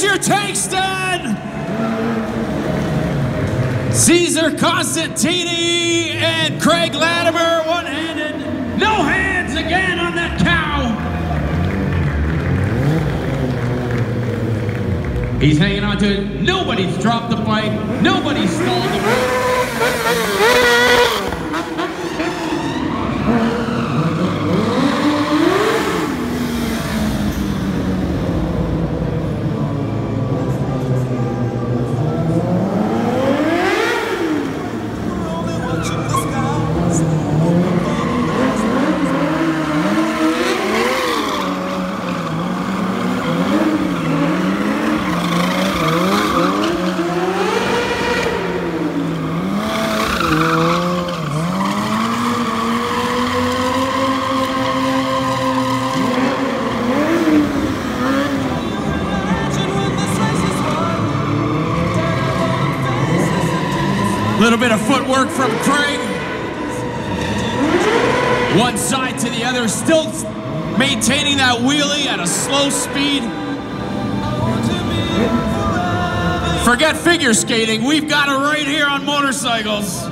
Brixton. Caesar Constantini and Craig Latimer, one-handed. No hands again on that cow. He's hanging on to it. Nobody's dropped the fight. Nobody's stalled the fight. Little bit of footwork from Craig. One side to the other, still maintaining that wheelie at a slow speed. Forget figure skating, we've got it right here on motorcycles.